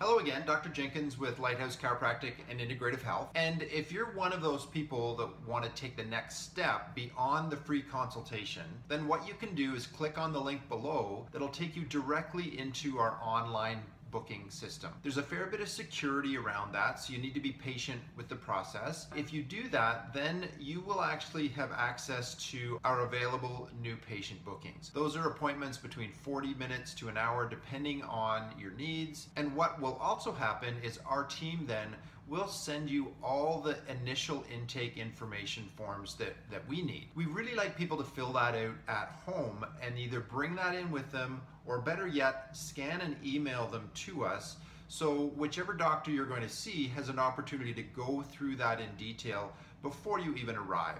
Hello again, Dr. Jenkins with Lighthouse Chiropractic and Integrative Health. And if you're one of those people that want to take the next step beyond the free consultation, then what you can do is click on the link below that'll take you directly into our online booking system. There's a fair bit of security around that, so you need to be patient with the process. If you do that, then you will actually have access to our available new patient bookings. Those are appointments between 40 minutes to an hour, depending on your needs. And what will also happen is our team then we'll send you all the initial intake information forms that, that we need. We really like people to fill that out at home and either bring that in with them or better yet, scan and email them to us so whichever doctor you're going to see has an opportunity to go through that in detail before you even arrive.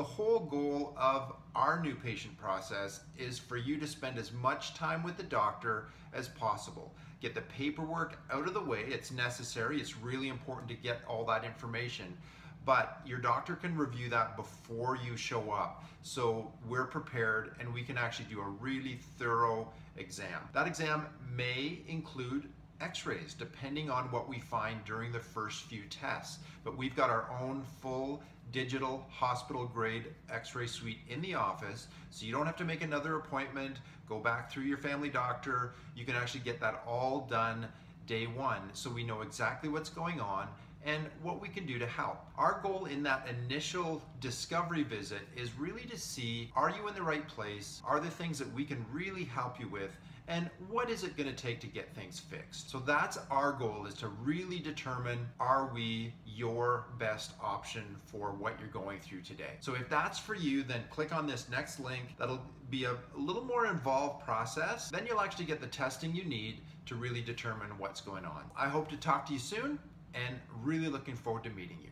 The whole goal of our new patient process is for you to spend as much time with the doctor as possible. Get the paperwork out of the way, it's necessary, it's really important to get all that information but your doctor can review that before you show up. So we're prepared and we can actually do a really thorough exam. That exam may include x-rays depending on what we find during the first few tests. But we've got our own full digital hospital grade x-ray suite in the office so you don't have to make another appointment, go back through your family doctor. You can actually get that all done day one so we know exactly what's going on and what we can do to help. Our goal in that initial discovery visit is really to see are you in the right place? Are there things that we can really help you with? And what is it going to take to get things fixed? So that's our goal is to really determine are we your best option for what you're going through today. So if that's for you, then click on this next link. That'll be a, a little more involved process. Then you'll actually get the testing you need to really determine what's going on. I hope to talk to you soon and really looking forward to meeting you.